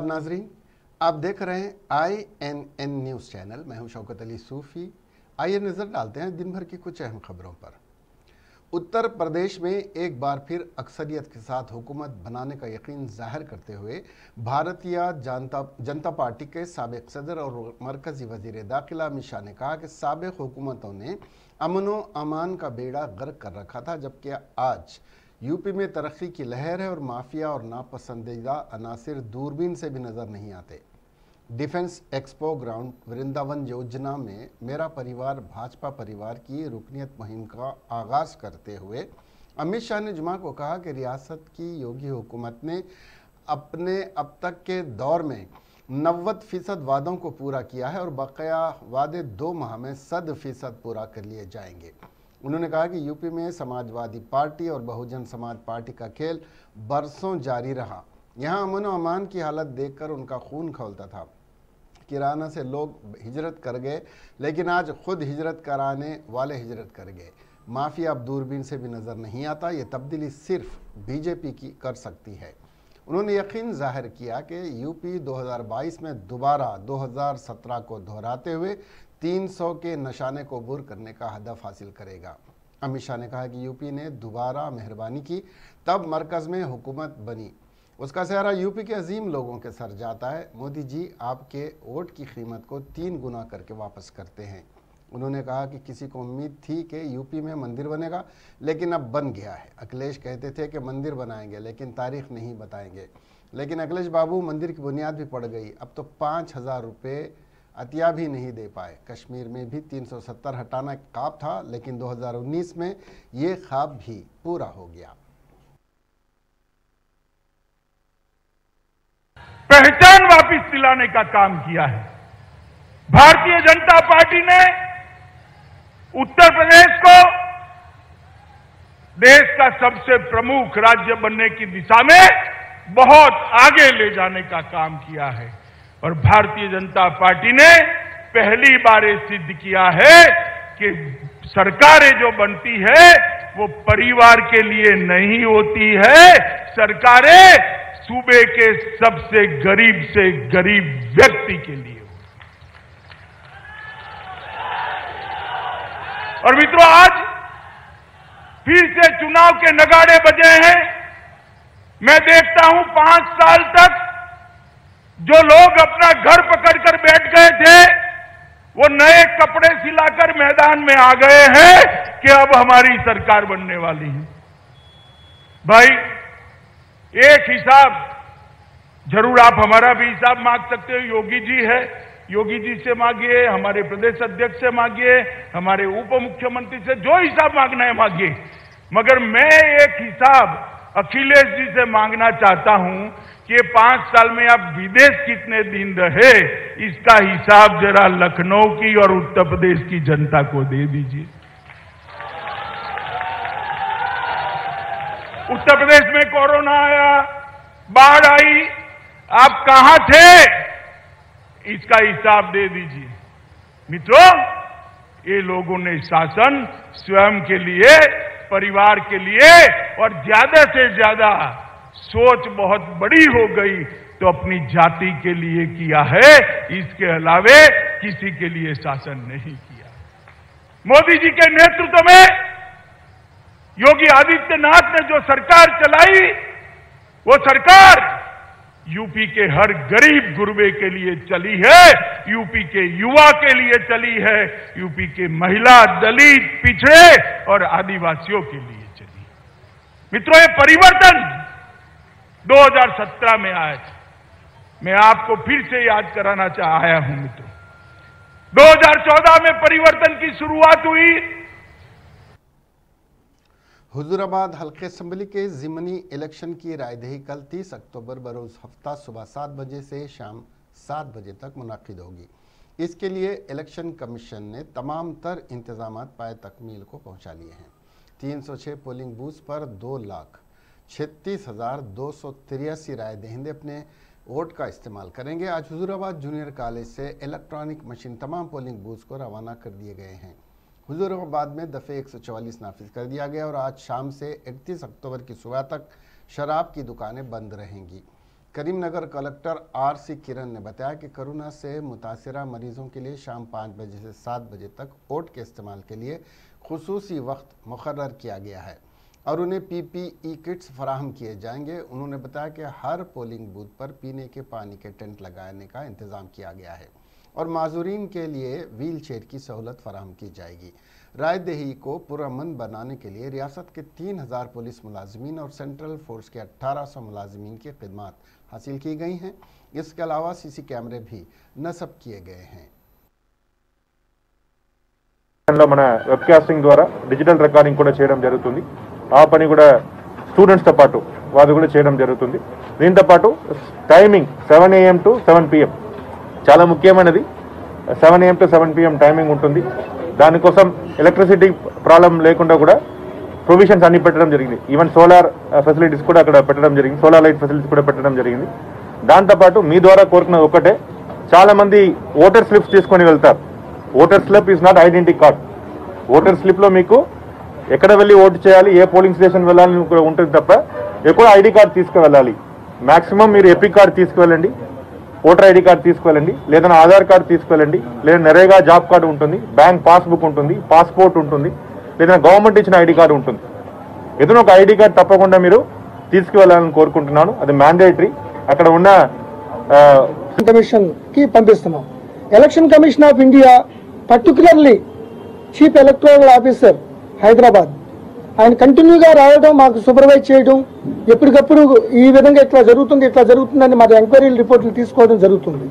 आदाब नाजरीन, आप देख रहे हैं I N N news channel मैं हूँ शौकत अली सूफ़ी। आइए नज़र डालते हैं दिन भर की कुछ अहम खबरों पर। उत्तर प्रदेश में एक बार फिर अक्सरियत के साथ हुकूमत बनाने का यकीन ज़ाहिर करते हुए भारतीय जनता जनता पार्टी के सबक सदर और मरकज़ी वज़ीर दाखिला अमित शाह ने कहा कि सबक हुकूमतों ने अमन व अमान का बेड़ा गर्क कर रखा था, जबकि आज यूपी में तरक्की की लहर है और माफिया और नापसंदीदा अनासर दूरबीन से भी नज़र नहीं आते। डिफेंस एक्सपो ग्राउंड वृंदावन योजना में मेरा परिवार, भाजपा परिवार की रुकनीत मुहिम का आगाज़ करते हुए अमित शाह ने जुमा को कहा कि रियासत की योगी हुकूमत ने अपने अब तक के दौर में नब्बे फ़ीसद वादों को पूरा किया है और बकाया वादे दो माह में सद फ़ीसद पूरा कर लिए जाएँगे। उन्होंने कहा कि यूपी में समाजवादी पार्टी और बहुजन समाज पार्टी का खेल बरसों जारी रहा। यहाँ अमन अमान की हालत देखकर उनका खून खोलता था। किराना से लोग हिजरत कर गए, लेकिन आज खुद हिजरत कराने वाले हिजरत कर गए। माफिया अब दूरबीन से भी नज़र नहीं आता, ये तब्दीली सिर्फ़ बीजेपी की कर सकती है। उन्होंने यकीन ज़ाहिर किया कि यूपी 2022 में दोबारा 2017 को दोहराते हुए 300 के नशाने को बुर करने का हदफ हासिल करेगा। अमित शाह ने कहा कि यूपी ने दोबारा मेहरबानी की, तब मरकज़ में हुकूमत बनी। उसका सहरा यूपी के अजीम लोगों के सर जाता है। मोदी जी आपके वोट की कीमत को तीन गुना करके वापस करते हैं। उन्होंने कहा कि किसी को उम्मीद थी कि यूपी में मंदिर बनेगा, लेकिन अब बन गया है। अखिलेश कहते थे कि मंदिर बनाएँगे, लेकिन तारीख नहीं बताएँगे। लेकिन अखिलेश बाबू मंदिर की बुनियाद भी पड़ गई। अब तो पाँच हज़ार रुपये अतिया भी नहीं दे पाए। कश्मीर में भी 370 हटाना एक ख्वाब था, लेकिन 2019 में ये ख्वाब भी पूरा हो गया। पहचान वापिस दिलाने का काम किया है। भारतीय जनता पार्टी ने उत्तर प्रदेश को देश का सबसे प्रमुख राज्य बनने की दिशा में बहुत आगे ले जाने का काम किया है। और भारतीय जनता पार्टी ने पहली बार ये सिद्ध किया है कि सरकारें जो बनती है, वो परिवार के लिए नहीं होती है। सरकारें सूबे के सबसे गरीब से गरीब व्यक्ति के लिए और मित्रों, आज फिर से चुनाव के नगाड़े बजे हैं। मैं देखता हूँ पाँच साल तक जो लोग अपना घर पकड़कर बैठ गए थे, वो नए कपड़े सिलाकर मैदान में आ गए हैं कि अब हमारी सरकार बनने वाली है। भाई, एक हिसाब ज़रूर आप हमारा भी हिसाब मांग सकते हो। योगी जी है। योगी जी से मांगिए, हमारे प्रदेश अध्यक्ष से मांगिए, हमारे उप मुख्यमंत्री से जो हिसाब मांगना है मांगिए। मगर मैं एक हिसाब अखिलेश जी से मांगना चाहता हूँ कि पाँच साल में आप विदेश कितने दिन रहे, इसका हिसाब जरा लखनऊ की और उत्तर प्रदेश की जनता को दे दीजिए। उत्तर प्रदेश में कोरोना आया, बाढ़ आई, आप कहाँ थे? इसका हिसाब दे दीजिए। मित्रों, ये लोगों ने शासन स्वयं के लिए, परिवार के लिए और ज़्यादा से ज़्यादा सोच बहुत बड़ी हो गई तो अपनी जाति के लिए किया है। इसके अलावे किसी के लिए शासन नहीं किया। मोदी जी के नेतृत्व में योगी आदित्यनाथ ने जो सरकार चलाई, वो सरकार यूपी के हर गरीब गुरबे के लिए चली है, यूपी के युवा के लिए चली है, यूपी के महिला दलित पिछड़े और आदिवासियों के लिए। मित्रों, ये परिवर्तन 2017 में आया था। मैं आपको फिर से याद कराना चाह आया हूँ, मित्रों। 2014 में परिवर्तन की शुरुआत हुई। हुजूराबाद हल्के असम्बली के ज़िमनी इलेक्शन की रायदही कल 30 अक्टूबर बरोज़ हफ़्ता सुबह सात बजे से शाम सात बजे तक मुनद होगी। इसके लिए इलेक्शन कमीशन ने तमाम तर इंतज़ाम पाए तकमील को पहुँचा लिए हैं। 306 पोलिंग बूथ पर दो लाख। छत्तीस हज़ार दो सौ तिरासी राय दहिंदे अपने वोट का इस्तेमाल करेंगे। आज हुजूराबाद जूनियर कॉलेज से इलेक्ट्रॉनिक मशीन तमाम पोलिंग बूथ को रवाना कर दिए गए हैं। हुजूराबाद में दफ़े एक सौ चवालीस नाफिज कर दिया गया और आज शाम से इकतीस अक्टूबर की सुबह तक शराब की दुकानें बंद रहेंगी। Karimnagar collector R C Kiran ने बताया कि कोरोना से मुतासरा मरीजों के लिए शाम पाँच बजे से सात बजे तक वोट के इस्तेमाल के लिए खसूसी वक्त मुकर किया गया है और उन्हें पी पी ई किट्स फराहम किए जाएँगे। उन्होंने बताया कि हर पोलिंग बूथ पर पीने के पानी के टेंट लगाने का इंतज़ाम किया गया है और माजूरीन के लिए व्हील चेयर की सहूलत फराहम की जाएगी। रायदही को पुरमन बनाने के लिए रियासत के तीन हज़ार पुलिस मुलाजमीन और सेंट्रल फोर्स के अट्ठारह सौ मुलाजमीन की खदमात हासिल की गई हैं। इसके अलावा सी सी कैमरे भी नस्ब किए गए हैं। లో మన వెబ్కాస్టింగ్ ద్వారా డిజిటల్ రికార్డింగ్ కూడా చేయడం జరుగుతుంది. ఆ పని కూడా స్టూడెంట్స్తో పాటు వాళ్ళు కూడా చేయడం జరుగుతుంది. దీంతో పాటు timing seven AM to seven PM చాలా ముఖ్యమైనది. Seven AM to seven PM timing ఉంటుంది. దానికోసం ఎలక్ట్రిసిటీ ప్రాబ్లం లేకుండా కూడా ప్రొవిజన్స్ అన్ని పెట్టడం జరిగింది. ఈవెన్ సోలార్ ఫెసిలిటీస్ కూడా అక్కడ పెట్టడం జరిగింది. సోలార్ లైట్ ఫెసిలిటీస్ కూడా పెట్టడం జరిగింది. దాంతోపాటు మీ ద్వారా కోరుకున్న ఒకటే చాలామంది ఓటర్ స్లిప్స్ తీసుకొని వెళ్తారు. Voter slip is not identity card voter స్లిప్లో మీకు ఎక్కడ వెళ్ళి ఓటు చేయాలి ఏ పోలింగ్ స్టేషన్ వెళ్ళాలని కూడా ఉంటుంది తప్ప ఎక్కడ ఐడి కార్డ్ తీసుకువెళ్ళాలి. మాక్సిమం మీరు ఎపిక్ కార్డ్ తీసుకువెళ్ళండి ఓటర్ ఐడి కార్డ్ తీసుకువెళ్ళండి లేదా ఆధార్ కార్డు తీసుకువెళ్ళండి లేదా నరేగా జాబ్ కార్డు ఉంటుంది బ్యాంక్ పాస్బుక్ ఉంటుంది పాస్పోర్ట్ ఉంటుంది లేదా గవర్నమెంట్ ఇచ్చిన ఐడి కార్డు ఉంటుంది. ఏదైనా ఒక ఐడి కార్డ్ తప్పకుండా మీరు తీసుకువెళ్ళాలని కోరుకుంటున్నాను. అది మ్యాండేటరీ అక్కడ ఉన్న ఆ, కమిషన్కి పంపిస్తున్నాం. Election commission of India particularly chief electoral officer Hyderabad ఆయన కంటిన్యూగా రావడం మాకు సూపర్వైజ్ చేయడం ఎప్పటికప్పుడు ఈ విధంగా ఇట్లా జరుగుతుంది ఇట్లా జరుగుతుందని మా ఎంక్వైరీ రిపోర్ట్లు తీసుకోవడం జరుగుతుంది.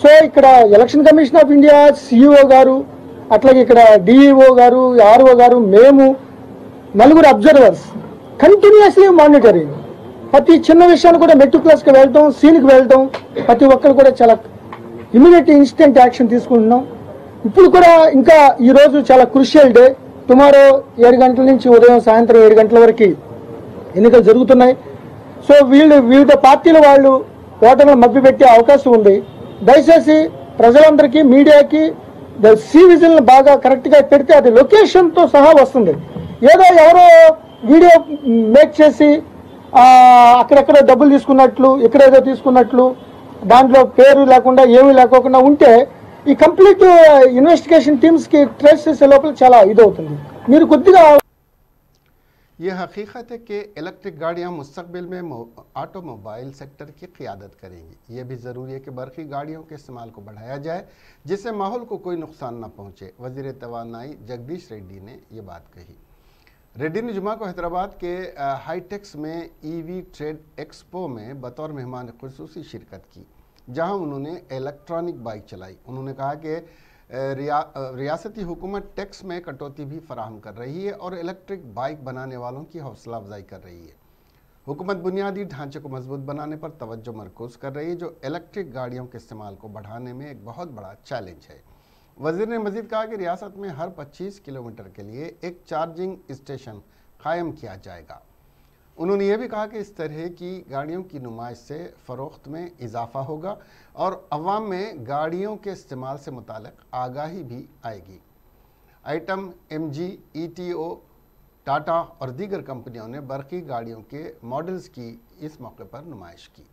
సో ఇక్కడ election commission of India CEO గారు అట్లాగే ఇక్కడ డిఈఓ గారు ఆర్ఓ గారు మేము నలుగురు అబ్జర్వర్స్ కంటిన్యూస్లీ మానిటరింగ్ ప్రతి చిన్న విషయాన్ని కూడా మెట్రికులస్కి వెళ్ళటం సీన్కి వెళ్ళటం ప్రతి ఒక్కరు కూడా చాలా ఇమీడియట్ ఇన్స్టెంట్ యాక్షన్ తీసుకుంటున్నాం. ఇప్పుడు కూడా ఇంకా ఈ రోజు చాలా క్రుషియల్ డే టుమారో ఏడు గంటల నుంచి ఉదయం సాయంత్రం ఏడు గంటల వరకు ఎన్నికలు జరుగుతున్నాయి. సో వీళ్ళు వివిధ పార్టీల వాళ్ళు ఓటర్లు మభ్యపెట్టే అవకాశం ఉంది. దయచేసి ప్రజలందరికీ మీడియాకి సి విజిల్ బాగా కరెక్ట్గా పెడితే అది లొకేషన్తో సహా వస్తుంది. ఏదో ఎవరో వీడియో మేక్ చేసి ఆ, అక్కడెక్కడ డబ్బులు తీసుకున్నట్లు ఇక్కడేదో తీసుకున్నట్లు దాంట్లో పేరు లేకుండా ఏమీ లేకోకుండా ఉంటే ఈ కంప్లీట్ ఇన్వెస్టిగేషన్ టీమ్స్ కి ట్రేస్ చేసే లోపల చాలా ఇదవుతుంది మీరు కొద్దిగా ये हकीकत है कि इलेक्ट्रिक गाड़ियां मुस्तकबिल में मो- ऑटोमोबाइल सेक्टर की क़ियादत करेंगी ये भी ज़रूरी है कि बरक़ी गाड़ियों के इस्तेमाल को बढ़ाया जाए जिससे माहौल को कोई नुकसान न पहुंचे वजीर तवानाई जगदीश रेड्डी ने ये बात कही रेड्डी ने जुमा को हैदराबाद के अ, हाईटेक्स में ईवी ट्रेड एक्सपो में बतौर मेहमान खसूसी शिरकत की जहाँ उन्होंने इलेक्ट्रॉनिक बाइक चलाई। उन्होंने कहा कि रिया, रियासती हुकूमत टैक्स में कटौती भी फराहम कर रही है और इलेक्ट्रिक बाइक बनाने वालों की हौसला अफजाई कर रही है। हुकूमत बुनियादी ढांचे को मज़बूत बनाने पर तवज्जो मरकूज कर रही है जो इलेक्ट्रिक गाड़ियों के इस्तेमाल को बढ़ाने में एक बहुत बड़ा चैलेंज है। वज़ीर ने मजीद कहा कि रियासत में हर 25 किलोमीटर के लिए एक चार्जिंग स्टेशन कायम किया जाएगा। उन्होंने ये भी कहा कि इस तरह की गाड़ियों की नुमाइश से फ़रोख्त में इजाफा होगा और अवाम में गाड़ियों के इस्तेमाल से मुतल आगाही भी आएगी। Item M G E T O Tata और दीगर कंपनियों ने बरकी गाड़ियों के मॉडल्स की इस मौके पर नुमाइश की।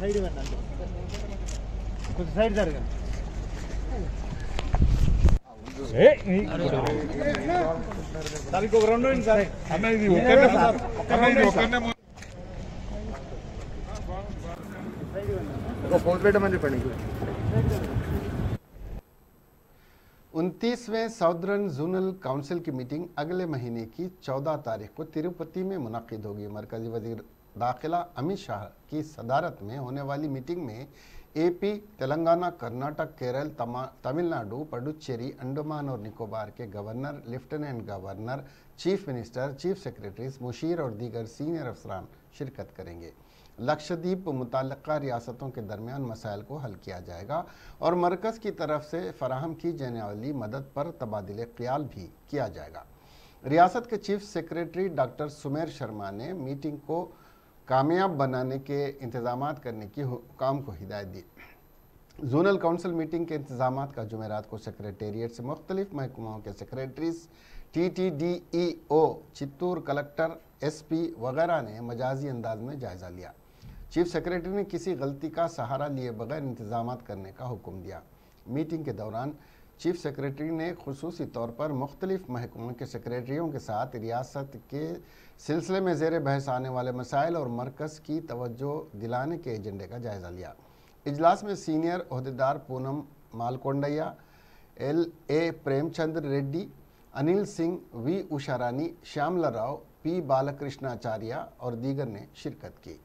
సైడ్ వెళ్ళండి కొంచెం సైడ్ జరగండి దానికి ఒక రెండు అయింది సార్ అన్న ఇది ఒక్కనే అన్న ఇది ఒక్కనే उनतीसवें साउदर्न जोनल काउंसिल की मीटिंग अगले महीने की 14 तारीख को तिरुपति में मुनद होगी मरकजी वजीर दाखिला अमित शाह की सदारत में होने वाली मीटिंग में एपी, तेलंगाना, कर्नाटक, केरल तमिलनाडु, पडुचेरी, अंडमान और निकोबार के governor, lieutenant governor, chief minister, chief secretaries, Musheer और दीगर सीनियर अफसरान शिरकत करेंगे। लक्षद्वीप मुतलका रियासतों के दरमियान मसाइल को हल किया जाएगा और मरकज़ की तरफ़ से फराहम की जाने वाली मदद पर तबादले ख्याल भी किया जाएगा। रियासत के chief secretary doctor Sumer Sharma ने मीटिंग को कामयाब बनाने के इंतज़ाम करने की हुकाम को हिदायत दी। जोनल काउंसिल मीटिंग के इंतज़ाम का जुमेरात को सेक्रेटेरिएट से मुख्तलिफ़ महकमाओं के secretaries T T D E O Chittoor collector S P वगैरह ने मजाजी अंदाज में जायज़ा लिया। चीफ सेक्रेटरी ने किसी गलती का सहारा लिए बगैर इंतज़ाम करने का हुक्म दिया। मीटिंग के दौरान चीफ सेक्रेटरी ने खसूसी तौर पर मुख्तलिफ़ महकमों के सेक्रेटरियों के साथ रियासत के सिलसिले में जेर बहस आने वाले मसाइल और मरकज़ की तवज्जो दिलाने के एजेंडे का जायज़ा लिया। इजलास में senior अहदेदार Poonam Malakondaiah, L A Premchandra Reddy, Anil Singh, V Usharani, Shyamala Rao, P Balakrishnacharya और दीगर ने शिरकत की।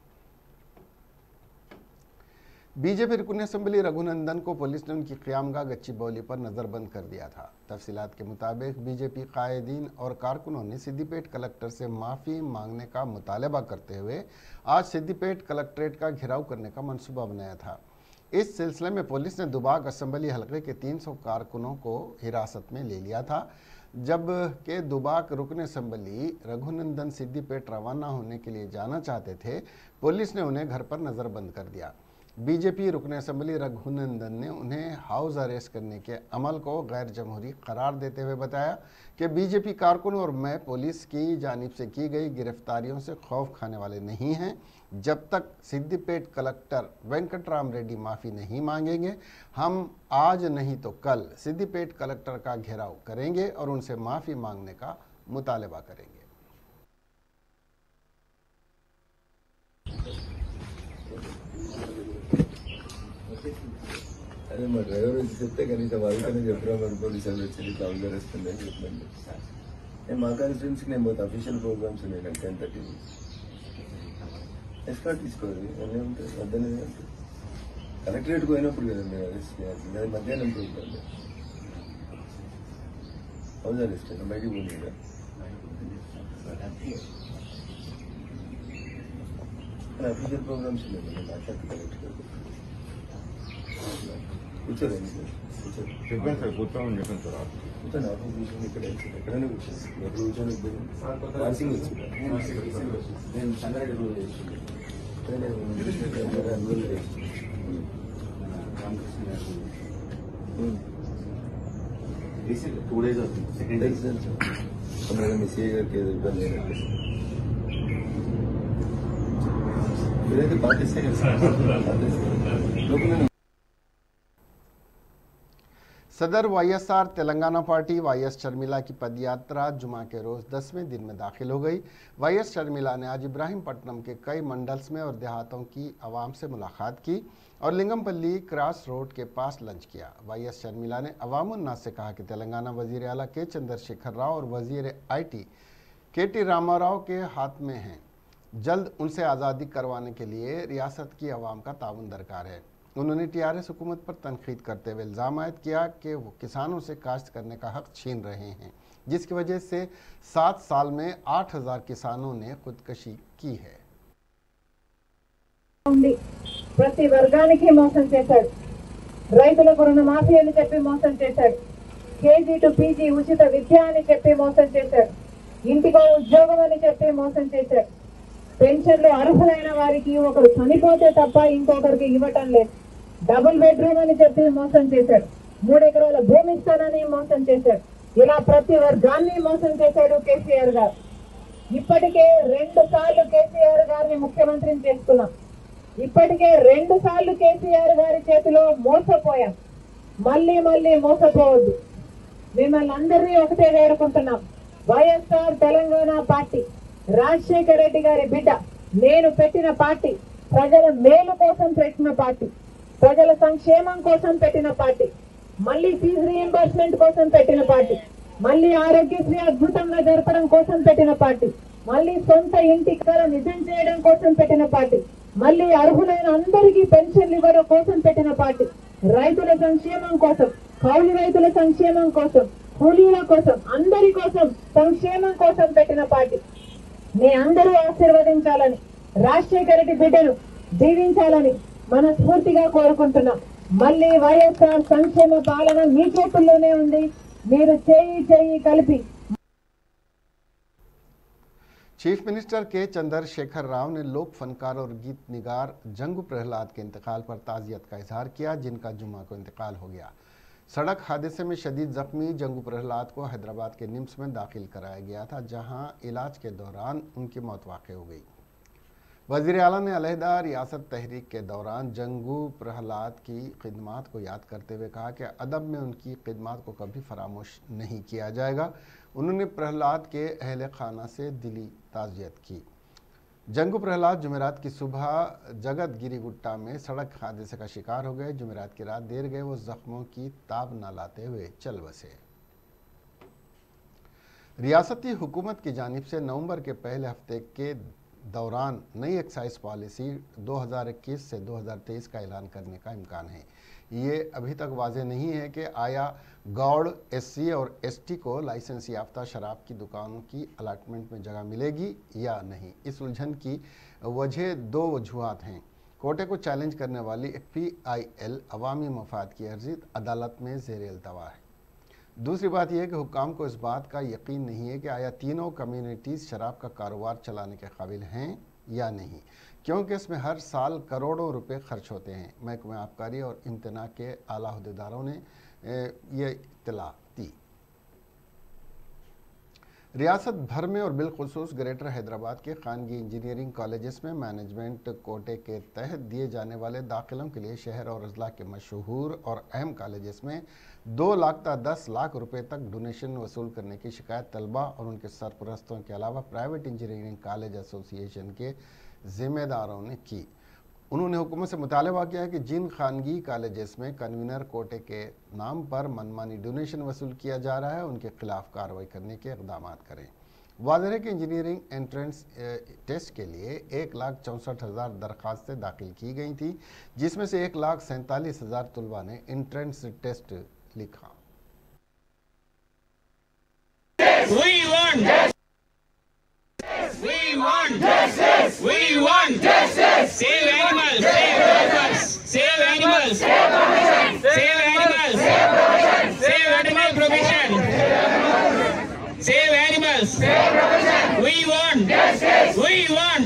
बीजेपी रुकन असम्बली रघुनंदन को पुलिस ने उनकी क्यामगा गच्ची बौली पर नज़रबंद कर दिया था। तफसीत के मुताबिक बीजेपी कायदीन और कारकुनों ने सिद्दीपेट कलेक्टर से माफ़ी मांगने का मुतालबा करते हुए आज सिद्दीपेट कलेक्ट्रेट का घेराव करने का मनसूबा बनाया था। इस सिलसिले में पुलिस ने दुबाग असम्बली हलके के 300 कारकुनों को हिरासत में ले लिया था, जब के दुबाक रुकन असम्बली रघुनंदन सिद्दीपेट रवाना होने के लिए जाना चाहते थे, पुलिस ने उन्हें घर पर नज़रबंद कर दिया। बीजेपी रुकन असम्बली रघुनंदन ने उन्हें हाउस अरेस्ट करने के अमल को गैर जमहूरी करार देते हुए बताया कि बीजेपी कारकुन और मैं पुलिस की जानिब से की गई गिरफ्तारियों से खौफ खाने वाले नहीं हैं। जब तक सिद्दीपेट कलेक्टर वेंकटराम रेड्डी माफ़ी नहीं मांगेंगे, हम आज नहीं तो कल सिद्दीपेट कलेक्टर का घेराव करेंगे और उनसे माफ़ी मांगने का मुतालबा करेंगे। అదే మా డ్రైవర్ వచ్చి చెప్తే కనీసం వాళ్ళకనే చెప్పరా మరి పోలీసులు వచ్చి ఇట్లా అవుతారు వస్తుంది అని చెప్పండి నేను మా కాన్స్టిట్యున్సీకి నేను పోతే అఫీషియల్ ప్రోగ్రామ్స్ ఉన్నాయి నాకు టెన్ థర్టీ ఎస్కాట్ తీసుకోవాలి అన్నీ ఉంటాయి మధ్యాహ్నం ఉంటుంది కలెక్టరేట్కి పోయినప్పుడు కదండి అరెస్ట్ చేయాల్సింది అది మధ్యాహ్నం ప్రోగ్రామ్ హౌస్ అరెస్ట్ బయటికి పోయింది కదా కానీ అఫీషియల్ ప్రోగ్రామ్స్ ఉన్నాయి Muchas gracias. Muchas gracias. ¿Te cuenta el botón de control? 일단 아프리시는 그래 그런 거 있어. 여기 저는 그 안싱 있어. 네, 자나리로 돼 있어. 그래 그래 물이 돼 있어. 음. 이제 도래자 세컨드 센서. 그러면 메시지가 계속 보내는 거. 그래도 밖에 세컨드 센서. सदर YSR Telangana party YS Sharmila की पदयात्रा जुमा के रोज दसवें दिन में दाखिल हो गई। वाईएस शर्मिला ने आज इब्राहिमपट्टनम के कई मंडल्स में और देहातों की आवाम से मुलाकात की और लिंगमपल्ली क्रॉस रोड के पास लंच किया। वाईएस शर्मिला ने अवाम उन्नास से कहा कि तेलंगाना वज़ीर अला के चंद्रशेखर राव और वज़ीर आईटी के टी रामाराव के हाथ में हैं। जल्द उनसे आज़ादी करवाने के लिए रियासत की आवाम का ताउन दरकार है। उन्होंने टीआरएस हुकूमत पर तनकीद करते हुए इल्ज़ाम आयद किया कि वो किसानों से काश्त करने का हक छीन रहे हैं जिसकी वजह से सात साल में आठ हजार किसानों ने खुदकशी की है ఉంది ప్రతి వర్గానికి మోసం చేశాడు రైతులకు రుణమాఫీ అని చెప్పి మోసం చేశాడు కేజీ టు పీజీ ఉచిత విద్య అని చెప్పి మోసం చేశాడు ఇంటికో ఉద్యోగం అని చెప్పి మోసం చేశాడు పెన్షన్లు అర్హులైన వారికి ఒకరు చనిపోతే తప్ప ఇంకొకరికి ఇవ్వటం లేదు డబుల్ బెడ్రూమ్ అని చెప్పి మోసం చేశాడు. మూడెకరాల భూమి ఇస్తానని మోసం చేశాడు. ఇలా ప్రతి వర్గాన్ని మోసం చేశాడు కేసీఆర్ గారు. ఇప్పటికే రెండు సార్లు కేసీఆర్ గారిని ముఖ్యమంత్రిని చేసుకున్నాం. ఇప్పటికే రెండు సార్లు కేసీఆర్ గారి చేతిలో మోసపోయాం. మళ్ళీ మళ్ళీ మోసపోవద్దు. మిమ్మల్ని అందరినీ ఒకటే వేడుకుంటున్నాం. వైఎస్ఆర్ తెలంగాణ పార్టీ రాజశేఖర రెడ్డి గారి బిడ్డ నేను పెట్టిన పార్టీ ప్రజల మేలు కోసం పెట్టిన పార్టీ. ప్రజల సంక్షేమం కోసం పెట్టిన పార్టీ మళ్ళీ ఫీజు రీఎంబర్స్మెంట్ కోసం పెట్టిన పార్టీ మళ్ళీ ఆరోగ్యశ్రీ అద్భుతంగా జరపడం కోసం పెట్టిన పార్టీ మళ్ళీ సొంత ఇంటి కల నిజం చేయడం కోసం పెట్టిన పార్టీ మళ్ళీ అర్హులైన అందరికీ పెన్షన్లు ఇవ్వడం కోసం పెట్టిన పార్టీ రైతుల సంక్షేమం కోసం కౌలు రైతుల సంక్షేమం కోసం కూలీల కోసం అందరి కోసం సంక్షేమం కోసం పెట్టిన పార్టీ. మీ అందరూ ఆశీర్వదించాలని రాజశేఖర రెడ్డి బిడ్డను జీవించాలని మనస్ఫూర్తిగా కోరుకుంటున్నాం మళ్ళీ వైఎస్ఆర్ సంక్షేమ పాలన మీ చేతుల్లోనే ఉంది మీరు చేయి చేయి కలిపి चीफ मिनिस्टर के चंद्रशेखर राव ने लोक फनकार और गीत निगार जंगू प्रहलाद के इंतकाल पर ताज़ियत का इजहार किया जिनका जुम्मा को इंतकाल हो गया सड़क हादसे में शदीद जख्मी जंगू प्रहलाद को हैदराबाद के निम्स में दाखिल कराया गया था जहां इलाज के दौरान उनकी मौत वाक़ हो गई वज़ीर अला ने अलहदा रियासत तहरीक के दौरान जंगू प्रहलाद की खिदमात को याद करते हुए कहा कि अदब में उनकी खिदमात को कभी फरामोश नहीं किया जाएगा। उन्होंने प्रहलाद के अहल खाना से दिली ताज़ियत की। जंगू प्रहलाद जुमेरात की सुबह जगत गिरी गुट्टा में सड़क हादसे का शिकार हो गए। जुमेरात की रात देर गए, वो जख्मों की ताब न लाते हुए चल बसे। रियासती हुकूमत की जानब से नवंबर के पहले हफ़्ते के दौरान नई एक्साइज पॉलिसी 2021 से 2023 का ऐलान करने का इम्कान है। ये अभी तक वाजे नहीं है कि आया गौड़ एससी और एसटी को लाइसेंस याफ्ता शराब की दुकानों की अलाटमेंट में जगह मिलेगी या नहीं। इस उलझन की वजह दो वजूहत हैं। कोटे को चैलेंज करने वाली पी आई एल अवामी मफाद की अर्जी अदालत में जेर है। दूसरी बात यह है कि हुकाम को इस बात का यकीन नहीं है कि आया तीनों कम्युनिटीज़ शराब का कारोबार चलाने के काबिल हैं या नहीं। क्योंकि इसमें हर साल करोड़ों रुपए खर्च होते हैं। महकमे आबकारी और इम्तना के आला अहदेदारों ने ये इतला रियासत भर में और बिलखसूस ग्रेटर हैदराबाद के खानगी इंजीनियरिंग कॉलेजेस में मैनेजमेंट कोटे के तहत दिए जाने वाले दाखिलों के लिए शहर और अजला के मशहूर और अहम कॉलेजेस में दो लाख तक दस लाख रुपए तक डोनेशन वसूल करने की शिकायत तलबा और उनके सरपरस्तों के अलावा प्राइवेट इंजीनियरिंग कॉलेज एसोसिएशन के ज़िम्मेदारों ने की। उन्होंने हुकूमत से मुतालबा किया है कि जिन खानगी कॉलेजेस में कन्वीनर कोटे के नाम पर मनमानी डोनेशन वसूल किया जा रहा है, उनके खिलाफ कार्रवाई करने के इकदाम करें वाजह है कि इंजीनियरिंग एंट्रेंस टेस्ट के लिए एक लाख चौंसठ हज़ार दरख्वास्तें दाखिल की गई थी, जिसमें से एक लाख सैंतालीस हज़ार तलबा ने एंट्रेंस टेस्ट लिखा We want justice. We want justice. We want justice. Save animals. Save animals. Save animals. Save animals. Save animals, save animal provision. Save animals. Save animals. Save provisions. We justice. We want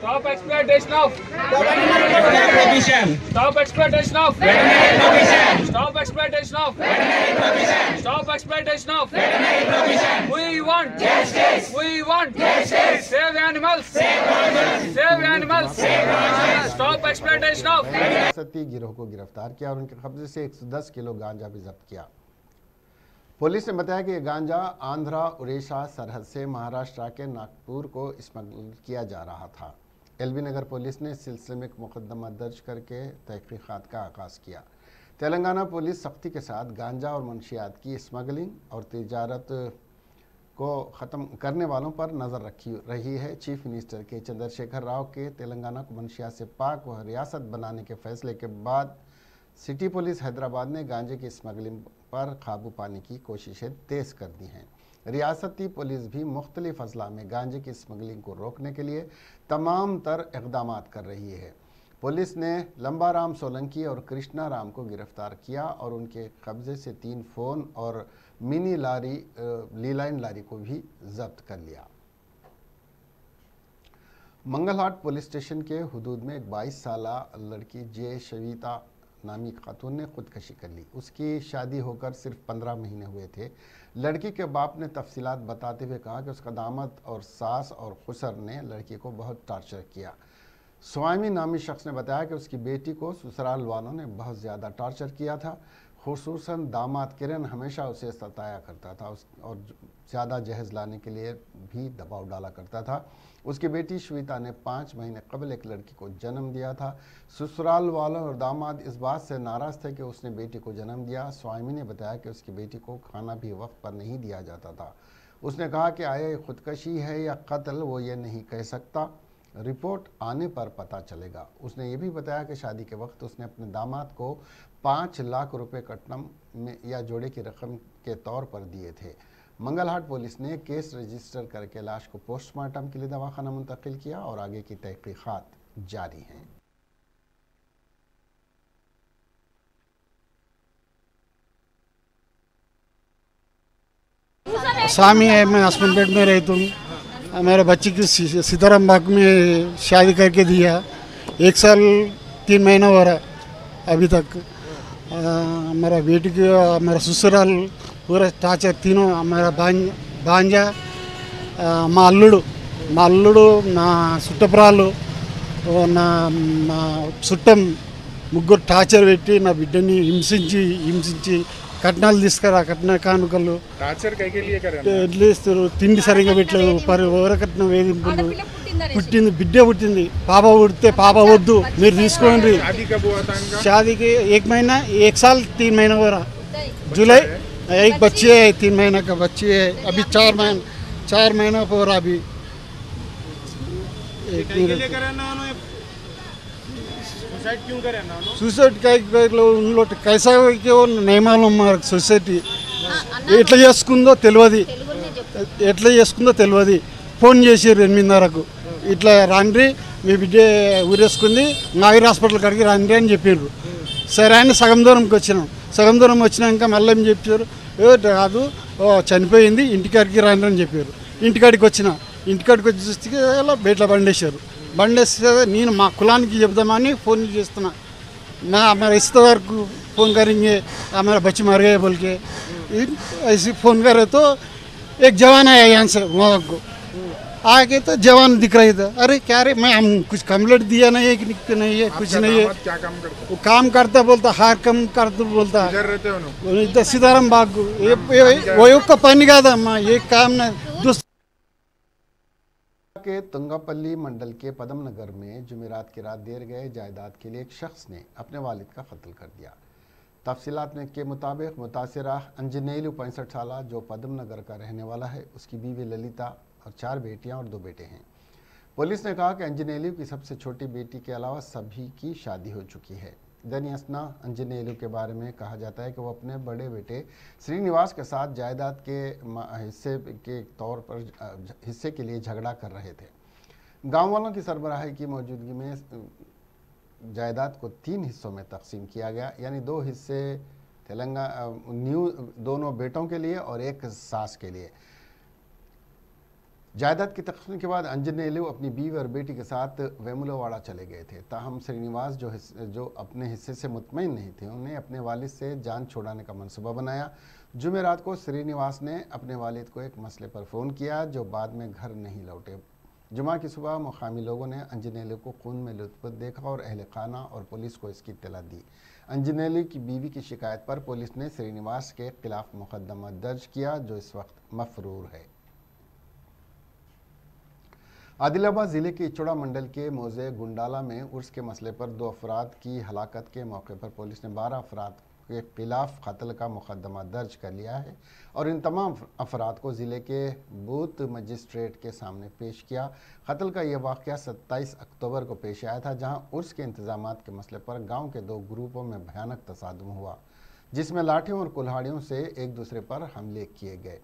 Stop exploitation of Veterinary provision. Stop exploitation of Veterinary provision. Stop exploitation of Veterinary provision. Stop exploitation of Veterinary provision. We want Justice. We want Justice. Save animals. Save animals. Save animals. Save animals. Stop exploitation of सती गिरोह को गिरफ़्तार किया और उनके कब्जे से 110 kilo गांजा भी जब्त किया पुलिस ने बताया कि गांजा आंध्रा उड़ीसा सरहद से महाराष्ट्र के नागपुर को स्मगल किया जा रहा था एलबी नगर पुलिस ने इस सिलसिले में एक मुकदमा दर्ज करके तहकीक़ात का आगाज़ किया। तेलंगाना पुलिस सख्ती के साथ गांजा और मंशियात की स्मगलिंग और तजारत को ख़त्म करने वालों पर नज़र रखी, रही है। चीफ मिनिस्टर के चंद्रशेखर राव के तेलंगाना को मंशियात से पाक व रियासत बनाने के फैसले के बाद सिटी पुलिस हैदराबाद ने गांजे की स्मगलिंग पर काबू पाने की कोशिशें तेज़ कर दी हैं। रियासती पुलिस भी मुख्तलिफ़ अजला में गांजे की स्मगलिंग को रोकने के लिए तमाम तर इकदाम कर रही है। पुलिस ने लंबा राम सोलंकी और कृष्णा राम को गिरफ़्तार किया और उनके कब्जे से तीन फ़ोन और मिनी लारी लीलाइन लारी को भी जब्त कर लिया। मंगलहाट पुलिस स्टेशन के हदूद में एक 22 साल लड़की जे शवीता नामी खातून ने खुदकशी कर ली। उसकी शादी होकर सिर्फ़ पंद्रह महीने हुए थे। लड़की के बाप ने तफसीलात बताते हुए कहा कि उसका दामद और सास और खुसर ने लड़की को बहुत टार्चर किया। स्वामी नामी शख्स ने बताया कि उसकी बेटी को ससुराल वालों ने बहुत ज़्यादा टार्चर किया था। खसूस दामाद किरण हमेशा उसे सताया करता था, उस, और ज़्यादा जहेज़ लाने के लिए भी दबाव डाला करता था। उसकी बेटी श्वेता ने पाँच महीने कबल एक लड़की को जन्म दिया था। ससुराल वालों और दामाद इस बात से नाराज़ थे कि उसने बेटी को जन्म दिया। स्वामी ने बताया कि उसकी बेटी को खाना भी वक्त पर नहीं दिया जाता था। उसने कहा कि आया खुदकशी है या कत्ल, वो ये नहीं कह सकता। रिपोर्ट आने पर पता चलेगा। उसने ये भी बताया कि शादी के वक्त उसने अपने दामाद को पाँच लाख रुपए कटनम में या जोड़े की रकम के तौर पर दिए थे। मंगलहाट पुलिस ने केस रजिस्टर करके लाश को पोस्टमार्टम के लिए दवाखाना मुंतकिल किया और आगे की तहकीकात जारी हैं। स्वामी है मैं हसनपेट में रहता हूँ। मेरे बच्चे की सी- सीताराम बाग में शादी करके दिया एक साल तीन महीना हो रहा है अभी तक आ, हमारा बेटी की हमारा ससुराल पूरा టార్చర్ तीनों हमारा बांज బాంజా ఆ, మా అల్లుడు మా అల్లుడు నా చుట్టపురాలు ఓ నా మా చుట్టం ముగ్గురు టార్చర్ పెట్టి నా బిడ్డని హింసించి హింసించి కట్నాలు తీసుకురా కట్న కానుకలు టార్చర్ కైకే లియే కరే ఎట్లా ఇస్తారు తిండి సరిగా పెట్టలేదు పరి ఓరకట్న వేధింపులు పుట్టింది బిడ్డ పుట్టింది పాప పుడితే పాప వద్దు మీరు తీసుకోండి शादी कब हुआ था इनका शादी के एक महीना एक साल तीन महीना हो रहा जुलाई एक बच्ची है तीन महीने का बच्ची है अभी चार महीना चार महीना हो रहा अभी एक సూసైడ్ క్యాటగిరీలో ఉన్న కైసాగో నియమాలు మాకు సొసైటీ ఎట్లా చేసుకుందో తెలియదు ఎట్లా చేసుకుందో తెలియదు ఫోన్ చేసారు ఎనిమిదిన్నరకు ఇట్లా రండి మీ బిడ్డ ఊరేసుకుంది నాగర్ హాస్పిటల్ కాడికి రండి అని చెప్పారు సరే అని సగం దూరంకి వచ్చినాం. సగం దూరం వచ్చినాక మళ్ళీ ఏం చెప్పారు ఏమిటి కాదు చనిపోయింది ఇంటికాడికి రండి అని చెప్పారు ఇంటికాడికి వచ్చిన. ఇంటికాడికి వచ్చి చూస్తే బయట పండేశారు బండేస్తే నేను మా కులానికి చెప్దామని ఫోన్ చేస్తున్నా मैं हमारे रिश्तेदार को फ़ोन करेंगे हमारा बच्चे मर गए बोल के इन- ऐसे फ़ोन करे तो एक जवान आया यहाँ से वहाँ को आके तो जवान दिख रही था अरे क्या रे मैं हम कुछ कंप्लेंट दिया नहीं है कि नहीं- नहीं है कुछ आपका नहीं है दामाद क्या काम करते वो काम करता बोलता हार कम करता बोलता इधर रहते हो ना वो इधर सीताराम बाग को ये- ये- वो యొక్క పని కాదమ్మా ఏ काम नहीं दूसरा के तुंगापल्ली मंडल के पदम नगर में जुमेरात की रात देर गए जायदाद के लिए एक शख्स ने अपने वालिद का कत्ल कर दिया। तफसीलात में के मुताबिक मुतासरा अंजनेलू पैंसठ साल, जो पदम नगर का रहने वाला है, उसकी बीवी ललिता और चार बेटियाँ और दो बेटे हैं। पुलिस ने कहा कि अंजनेलू की सबसे छोटी बेटी के अलावा सभी की शादी हो चुकी है। दनियसना अंजनेलू के बारे में कहा जाता है कि वो अपने बड़े बेटे श्रीनिवास के साथ जायदाद के हिस्से के तौर पर हिस्से के लिए झगड़ा कर रहे थे। गाँव वालों की सरबराही की मौजूदगी में जायदाद को तीन हिस्सों में तकसीम किया गया, यानी दो हिस्से तेलंगा न्यू, दोनों बेटों के लिए और एक सास के लिए। जायदाद की तकसीम के बाद अंजनेलू अपनी बीवी और बेटी के साथ वेमुलवाड़ा चले गए थे। ताहम श्रीनिवास जो जो अपने हिस्से से मुतमिन नहीं थे, उन्हें अपने वालिद से जान छुड़ाने का मनसूबा बनाया। जुमेरात को श्रीनिवास ने अपने वालिद को एक मसले पर फ़ोन किया, जो बाद में घर नहीं लौटे। जुमा की सुबह मुकामी लोगों ने अंजनेलू को खून में लुत्फ देखा और अहल खाना और पुलिस को इसकी इतला दी। अंजनेलू की बीवी की शिकायत पर पुलिस ने श्रीनिवास के खिलाफ मुकदमा दर्ज किया, जो इस वक्त मफरूर है। आदिलाबाद ज़िले के इचोड़ा मंडल के मोज़े गुंडाला में उर्स के मसले पर दो अफराद की हलाकत के मौके पर पुलिस ने बारह अफराद के खिलाफ कत्ल का मुकदमा दर्ज कर लिया है और इन तमाम अफराद को ज़िले के बूथ मजिस्ट्रेट के सामने पेश किया। कत्ल का यह वाक़ 27 अक्टूबर को पेश आया था, जहाँ उर्स के इंतज़ाम के मसले पर गाँव के दो ग्रुपों में भयानक तसादम हुआ, जिसमें लाठियों और कुल्हाड़ियों से एक दूसरे पर हमले किए गए।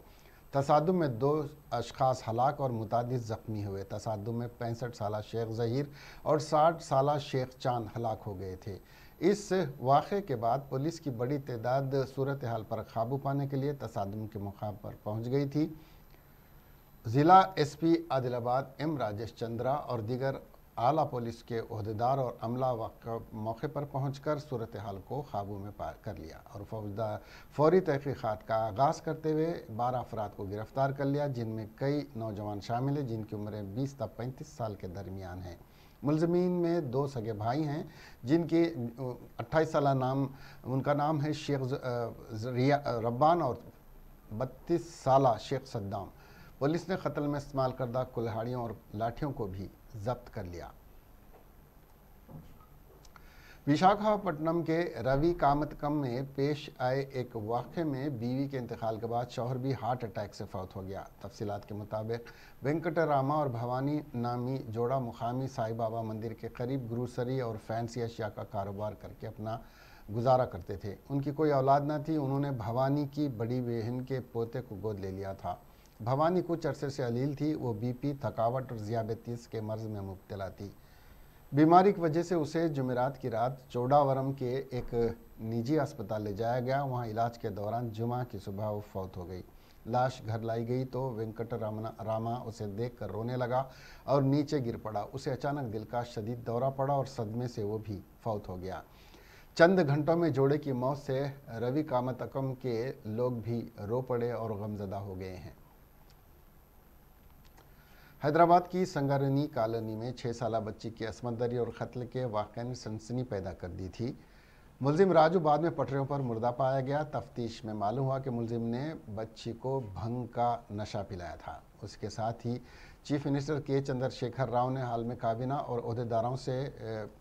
तसादुम में दो अशखास हलाक और मुताद ज़ख्मी हुए। तसादुम में पैंसठ साल शेख ज़हीर और साठ साल शेख चाँद हलाक हो गए थे। इस वाक़े के बाद पुलिस की बड़ी तादाद सूरत हाल पर काबू पाने के लिए तसादम के मुकाम पर पहुँच गई थी। ज़िला एसपी आदिलाबाद एम राजेश चंद्रा और दीगर आला पुलिस के अहदेदार और अमला मौके पर पहुँच कर सूरत हाल को काबू में पा कर लिया और फौजदा फौरी तहकीक़ात का आगाज़ करते हुए बारह अफराद को गिरफ़्तार कर लिया जिनमें कई नौजवान शामिल हैं जिनकी उम्रें बीस तक पैंतीस साल के दरमियान हैं। मुलजमीन में दो सगे भाई हैं जिनके अट्ठाईस साल नाम उनका नाम है शेख अ, रब्बान और बत्तीस साल शेख सद्दाम। पुलिस ने कत्ल में इस्तेमाल करदा कुल्हाड़ियों और लाठियों को भी जब्त कर लिया। विशाखापट्टनम के रवि कामतकम में पेश आए एक वाक़े में बीवी के इंतकाल के बाद शौहर भी हार्ट अटैक से फौत हो गया। तफसीलात के मुताबिक वेंकटरामा और भवानी नामी जोड़ा मुकामी साई बाबा मंदिर के करीब ग्रूसरी और फैंसी अशिया का कारोबार करके अपना गुजारा करते थे। उनकी कोई औलाद न थी, उन्होंने भवानी की बड़ी बहन के पोते को गोद ले लिया था। भवानी कुछ अरसे से अलील थी, वो बीपी थकावट और ज़ियाबतीस के मर्ज में मुबतला थी। बीमारी की वजह से उसे जुमेरात की रात चोडावरम के एक निजी अस्पताल ले जाया गया। वहाँ इलाज के दौरान जुमा की सुबह वो फौत हो गई। लाश घर लाई गई तो वेंकट रामा उसे देखकर रोने लगा और नीचे गिर पड़ा। उसे अचानक दिल का शदीद दौरा पड़ा और सदमे से वो भी फौत हो गया। चंद घंटों में जोड़े की मौत से रवि कामत अकम के लोग भी रो पड़े और गमजदा हो गए हैं। हैदराबाद की संगारनी कॉलोनी में छः साल बच्ची की असमत और कत्ल के वाक़े ने सनसनी पैदा कर दी थी। मुलजिम राजू बाद में पटरियों पर मुर्दा पाया गया। तफ्तीश में मालूम हुआ कि मुलजिम ने बच्ची को भंग का नशा पिलाया था। उसके साथ ही चीफ मिनिस्टर के चंद्रशेखर राव ने हाल में काबीना और अहदेदारों से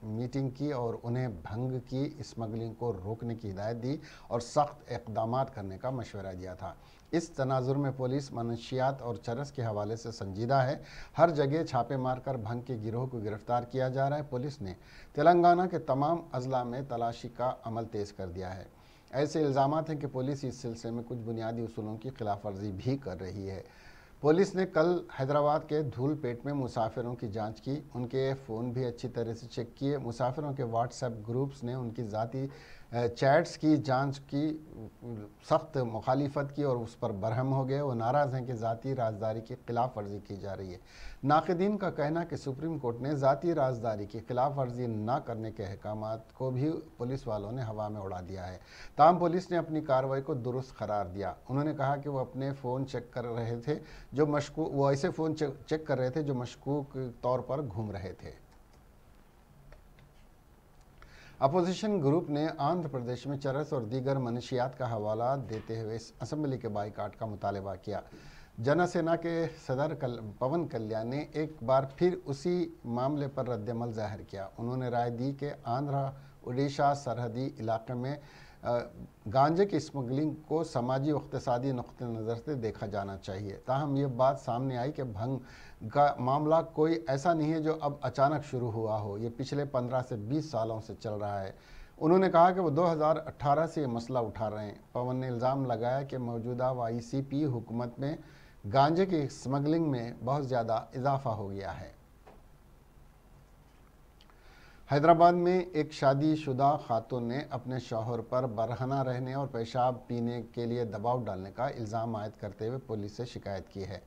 मीटिंग की और उन्हें भंग की स्मगलिंग को रोकने की हिदायत दी और सख्त इकदाम करने का मशवरा दिया था। इस तनाजुर में पुलिस मनशियात और चरस के हवाले से संजीदा है। हर जगह छापे मारकर भंग के गिरोह को गिरफ़्तार किया जा रहा है। पुलिस ने तेलंगाना के तमाम अजला में तलाशी का अमल तेज़ कर दिया है। ऐसे इल्ज़ाम हैं कि पुलिस इस सिलसिले में कुछ बुनियादी असूलों की खिलाफ वर्जी भी कर रही है। पुलिस ने कल हैदराबाद के धूलपेट में मुसाफिरों की जाँच की। उनके फ़ोन भी अच्छी तरह से चेक किए। मुसाफिरों के व्हाट्सएप ग्रुप्स ने उनकी ज़ाती चैट्स की, जाँच की, सख्त मुखालिफत की और उस पर बरहम हो गए। वो नाराज़ हैं कि ज़ाती राजदारी की खिलाफ वर्जी की जा रही है। नाकदीन का कहना कि सुप्रीम कोर्ट ने ज़ाती राजदारी की खिलाफ वर्जी ना करने के अहकाम को भी पुलिस वालों ने हवा में उड़ा दिया है। ताम पुलिस ने अपनी कार्रवाई को दुरुस्त करार दिया। उन्होंने कहा कि वो अपने फ़ोन चेक कर रहे थे, जो मशकू, वो ऐसे फ़ोन चेक कर रहे थे जो मशकूक तौर पर घूम रहे थे। अपोजिशन ग्रुप ने आंध्र प्रदेश में चरस और दीगर मनशियात का हवाला देते हुए असम्बली के बाईकाट का मुतालबा किया। जनसेना के सदर कल, पवन कल्याण ने एक बार फिर उसी मामले पर रद्दमल ज़ाहिर किया। उन्होंने राय दी कि आंध्र उड़ीसा सरहदी इलाके में गांजे की स्मगलिंग को समाजी और इकतदी नुक़ नज़र से देखा जाना चाहिए। ताहम ये बात सामने आई कि भंग का मामला कोई ऐसा नहीं है जो अब अचानक शुरू हुआ हो। ये पिछले 15 से 20 सालों से चल रहा है। उन्होंने कहा कि वो 2018 से ये मसला उठा रहे हैं। पवन ने इल्ज़ाम लगाया कि मौजूदा वाई सी पी हुकूमत में गांजे की स्मगलिंग में बहुत ज़्यादा इजाफा हो गया है। हैदराबाद में एक शादीशुदा खातून ने अपने शौहर पर बरहना रहने और पेशाब पीने के लिए दबाव डालने का इल्ज़ाम आयद करते हुए पुलिस से शिकायत की है।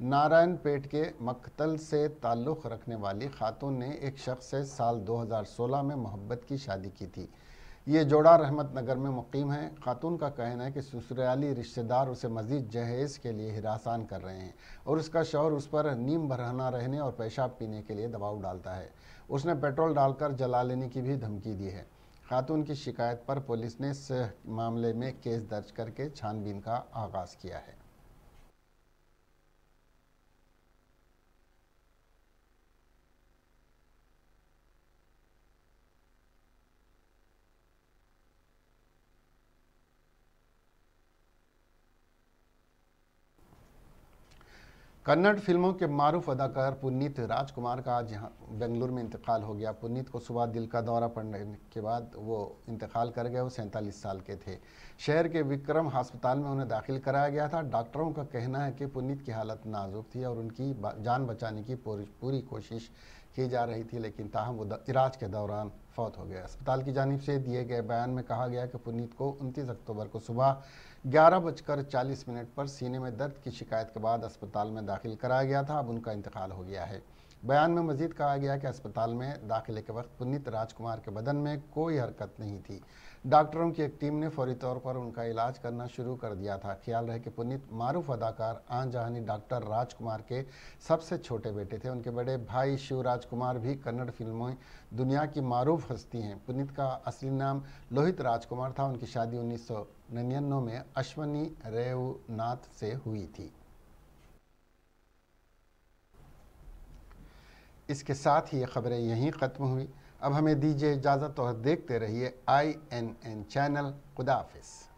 नारायण पेट के मकतल से ताल्लुक़ रखने वाली खातून ने एक शख्स से साल 2016 में मोहब्बत की शादी की थी। ये जोड़ा रहमत नगर में मुकीम है। खातून का कहना है कि ससुराली रिश्तेदार उसे मज़ीद जहेज़ के लिए हिरासान कर रहे हैं और उसका शौहर उस पर नीम भरहना रहने और पेशाब पीने के लिए दबाव डालता है। उसने पेट्रोल डालकर जला लेने की भी धमकी दी है। खातून की शिकायत पर पुलिस ने इस मामले में केस दर्ज करके छानबीन का आगाज़ किया है। कन्नड़ फ़िल्मों के मारूफ अदाकार पुनीत राजकुमार का आज यहाँ बेंगलुरु में इंतकाल हो गया। पुनीत को सुबह दिल का दौरा पड़ने के बाद वो इंतकाल कर गए, वो सैंतालीस साल के थे। शहर के विक्रम अस्पताल में उन्हें दाखिल कराया गया था। डॉक्टरों का कहना है कि पुनीत की हालत नाजुक थी और उनकी जान बचाने की पूरी कोशिश की जा रही थी, लेकिन ताहम वो इलाज के दौरान फौत हो गया अस्पताल की जानब से दिए गए बयान में कहा गया कि पुनीत को उनतीस अक्टूबर को सुबह ग्यारह बजकर चालीस मिनट पर सीने में दर्द की शिकायत के बाद अस्पताल में दाखिल कराया गया था। अब उनका इंतकाल हो गया है। बयान में मजीद कहा गया कि अस्पताल में दाखिले के वक्त पुनीत राजकुमार के बदन में कोई हरकत नहीं थी। डॉक्टरों की एक टीम ने फौरी तौर पर उनका इलाज करना शुरू कर दिया था। ख्याल रहे कि पुनीत मारूफ अदाकार आन जहानी डॉक्टर राजकुमार के सबसे छोटे बेटे थे। उनके बड़े भाई शिव राजकुमार भी कन्नड़ फ़िल्मों दुनिया की मारूफ हस्ती हैं। पुनीत का असली नाम लोहित राजकुमार था। उनकी शादी उन्नीस सौ निन्यानवे में अश्वनी रेवनाथ से हुई थी। इसके साथ ही ये खबरें यहीं ख़त्म हुई। अब हमें दीजिए इजाज़त और देखते रहिए आई एन एन चैनल खुदाफिज़